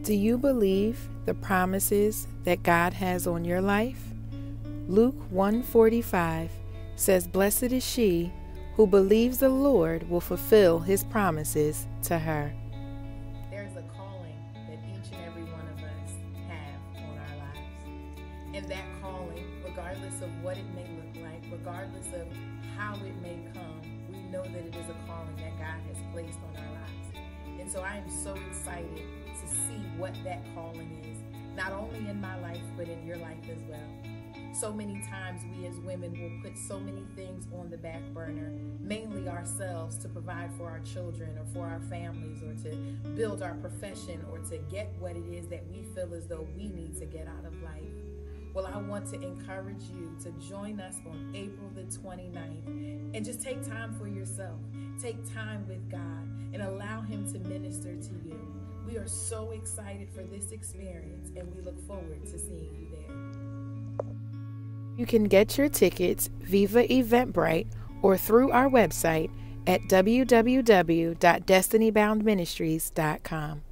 Do you believe the promises that God has on your life? Luke 145 says, Blessed is she who believes the Lord will fulfill his promises to her. There's a calling that each and every one of us have on our lives. And that calling, regardless of what it may look like, regardless of how it may come, we know that it is a calling that God has placed on our lives. So I am so excited to see what that calling is, not only in my life, but in your life as well. So many times we as women will put so many things on the back burner, mainly ourselves to provide for our children or for our families or to build our profession or to get what it is that we feel as though we need to get out of life. Well, I want to encourage you to join us on April the 29th and just take time for yourself. Take time with God and allow Him to are so excited for this experience and we look forward to seeing you there. You can get your tickets Viva Eventbrite or through our website at www.destinyboundministries.com.